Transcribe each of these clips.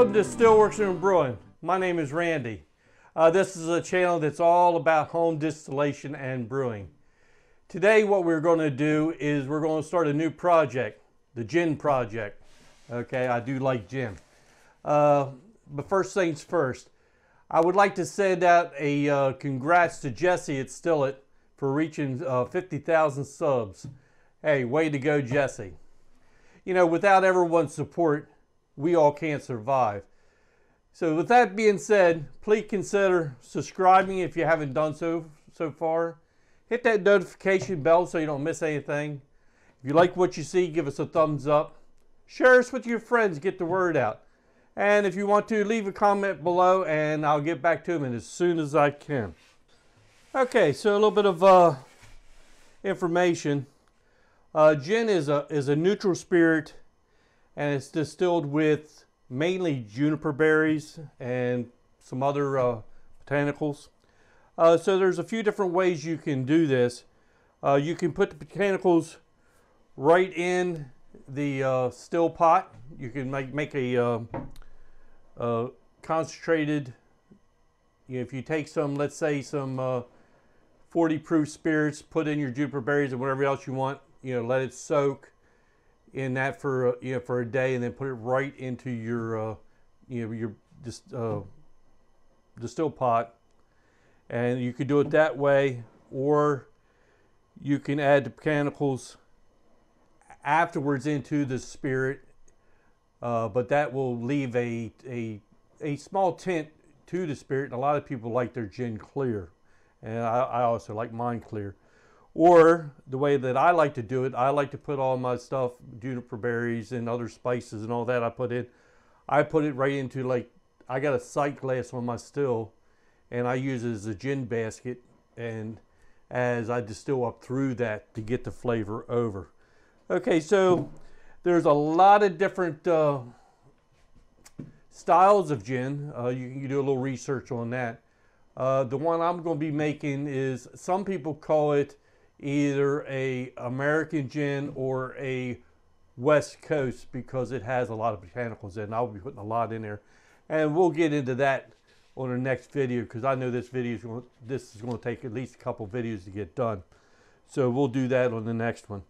Welcome to Stillworks and Brewing. My name is Randy. Uh, this is a channel that's all about home distillation and brewing. Today what we're going to do is we're going to start a new project, the gin project. Okay, I do like gin. Uh, but first things first, I would like to send out a uh, congrats to Jesse at Still It for reaching uh, 50,000 subs. Hey, way to go, Jesse. You know, without everyone's support, we all can't survive. So with that being said, please consider subscribing if you haven't done so so far. Hit that notification bell so you don't miss anything. If you like what you see, give us a thumbs up. Share us with your friends, get the word out. And if you want to, leave a comment below and I'll get back to them as soon as I can. Okay, so a little bit of uh, information. Uh, gin is a, is a neutral spirit and it's distilled with mainly juniper berries and some other uh, botanicals. Uh, so there's a few different ways you can do this. Uh, you can put the botanicals right in the uh, still pot. You can make, make a uh, concentrated, you know, if you take some, let's say some uh, 40 proof spirits, put in your juniper berries and whatever else you want, you know, let it soak in that for you know for a day, and then put it right into your uh, you know your just uh, distill pot, and you could do it that way, or you can add the botanicals afterwards into the spirit, uh, but that will leave a, a a small tint to the spirit. And a lot of people like their gin clear, and I, I also like mine clear. Or the way that I like to do it, I like to put all my stuff, juniper berries and other spices and all that I put in. I put it right into like, I got a sight glass on my still and I use it as a gin basket and as I distill up through that to get the flavor over. Okay, so there's a lot of different uh, styles of gin. Uh, you can do a little research on that. Uh, the one I'm going to be making is, some people call it either a American gin or a West Coast because it has a lot of botanicals in. I'll be putting a lot in there, and we'll get into that on the next video because I know this video is going. This is going to take at least a couple videos to get done, so we'll do that on the next one.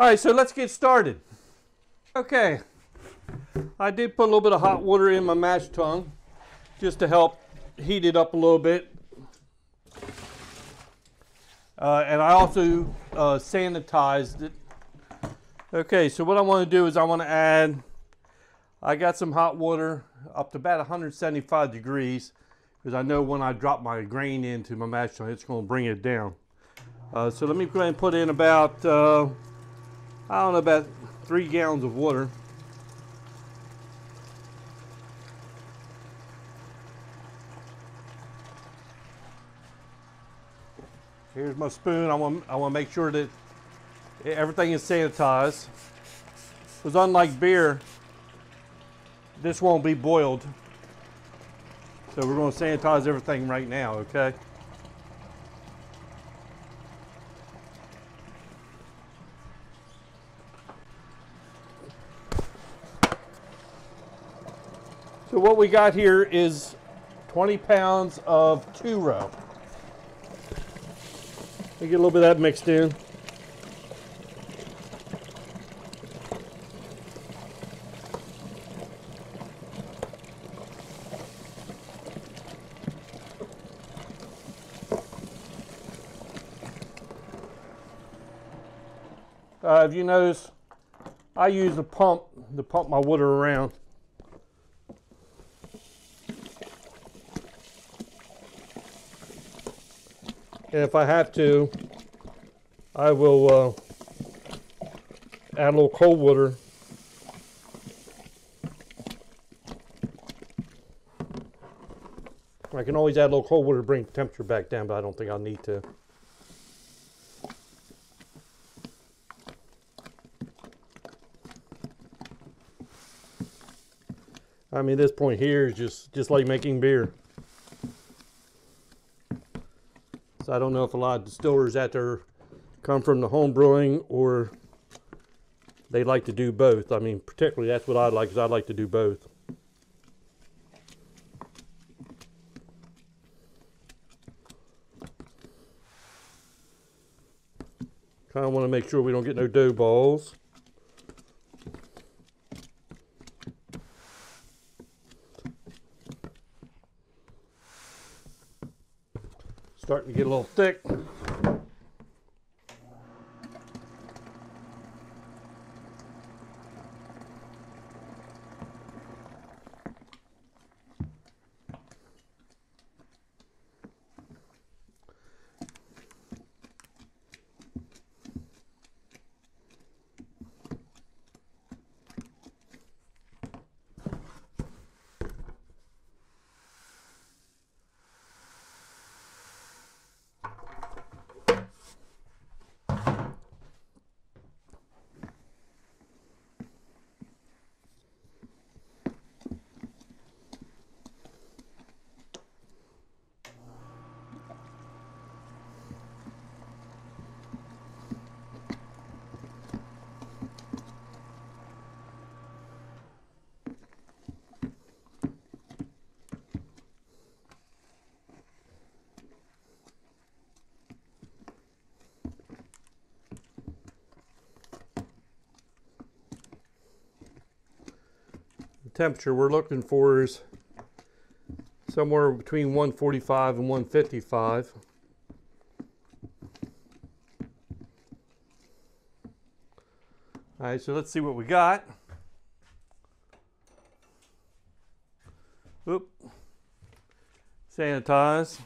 All right, so let's get started. Okay, I did put a little bit of hot water in my mash tun just to help heat it up a little bit uh, and I also uh, sanitized it. Okay, so what I want to do is I want to add, I got some hot water up to about 175 degrees because I know when I drop my grain into my mash tun, it's going to bring it down. Uh, so let me go ahead and put in about, uh, I don't know, about three gallons of water. Here's my spoon. I want, I want to make sure that everything is sanitized. Because unlike beer, this won't be boiled. So we're going to sanitize everything right now, okay? So what we got here is 20 pounds of two row. We get a little bit of that mixed in. Uh, if you notice, I use a pump to pump my water around. And if I have to, I will uh, add a little cold water. I can always add a little cold water to bring the temperature back down, but I don't think I'll need to. I mean, this point here is just, just like making beer. I don't know if a lot of distillers out there come from the home brewing or they like to do both. I mean, particularly that's what I like is I like to do both. Kind of want to make sure we don't get no dough balls. Starting to get a little thick. Temperature we're looking for is somewhere between 145 and 155. All right, so let's see what we got. Oop. Sanitize.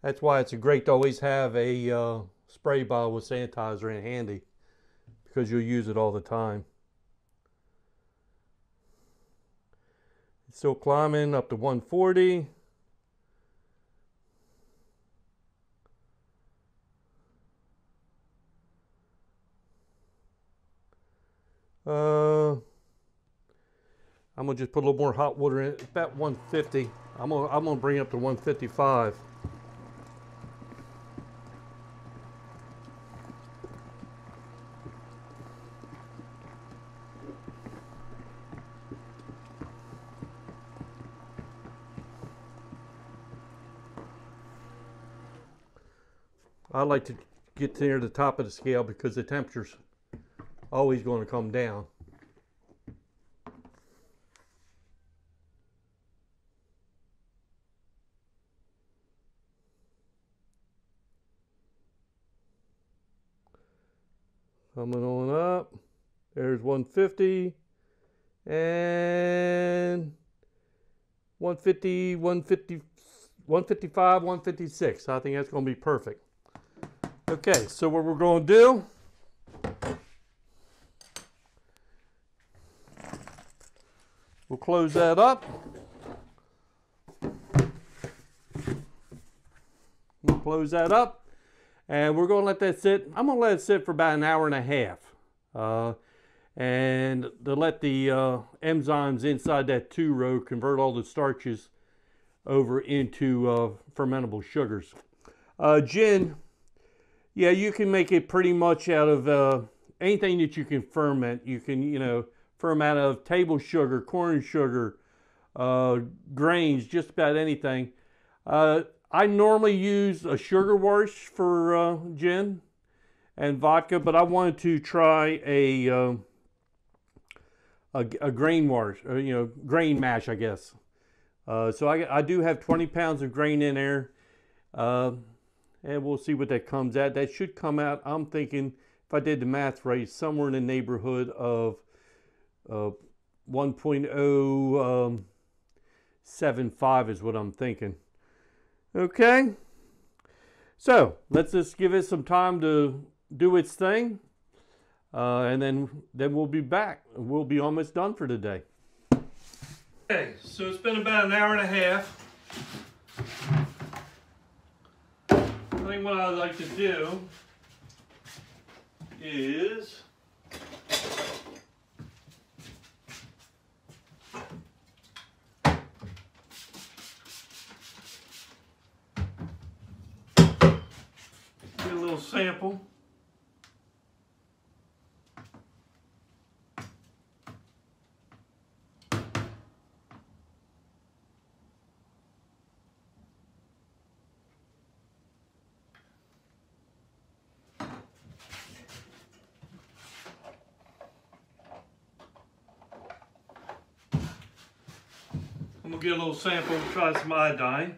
That's why it's great to always have a uh, spray bottle with sanitizer in handy because you'll use it all the time. Still climbing up to 140. Uh, I'm gonna just put a little more hot water in. About 150. I'm gonna I'm gonna bring it up to 155. I like to get near the top of the scale because the temperature's always going to come down. Coming on up. There's 150 and 150, 150, 155, 156. I think that's going to be perfect. Okay, so what we're going to do We'll close that up. We'll close that up. And we're going to let that sit. I'm going to let it sit for about an hour and a half. Uh, and to let the uh, enzymes inside that two row convert all the starches over into uh, fermentable sugars. Uh, gin yeah, you can make it pretty much out of uh, anything that you can ferment. You can, you know, ferment out of table sugar, corn sugar, uh, grains, just about anything. Uh, I normally use a sugar wash for uh, gin and vodka, but I wanted to try a uh, a, a, grain wash, or, uh, you know, grain mash, I guess. Uh, so I, I do have 20 pounds of grain in there and we'll see what that comes at. That should come out, I'm thinking, if I did the math right, somewhere in the neighborhood of uh, 1.075 um, is what I'm thinking. Okay, so let's just give it some time to do its thing, uh, and then then we'll be back. We'll be almost done for today. Okay, so it's been about an hour and a half. Think what I'd like to do is get a little sample. Gonna get a little sample and try some iodine.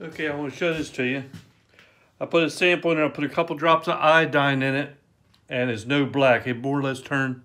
Okay, I want to show this to you. I put a sample in there, I put a couple drops of iodine in it, and it's no black. It more or less turned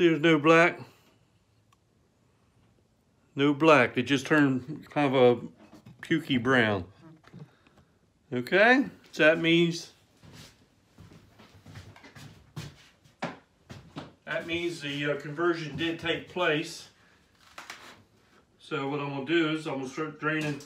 See, there's no black. No black. It just turned kind of a pukey brown. Okay? So that means that means the uh, conversion did take place. So what I'm to do is I'm to start draining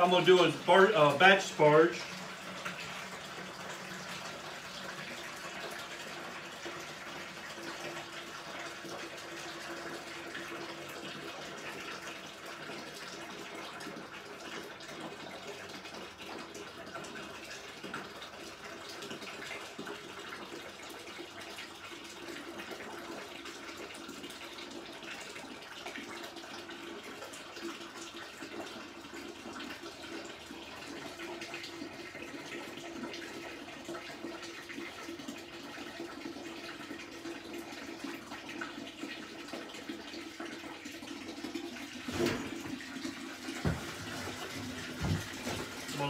I'm going to do a uh, batch sparge.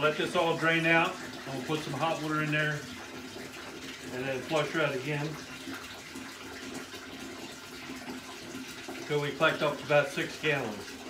Let this all drain out. I'm gonna put some hot water in there and then flush her out again. So we collect up about six gallons.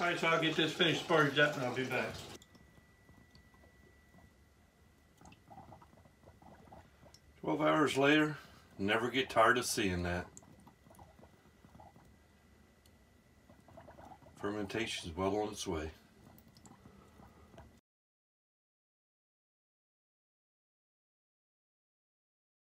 All right, so I'll get this finished sparged up and I'll be back. Twelve hours later, never get tired of seeing that. Fermentation is well on its way.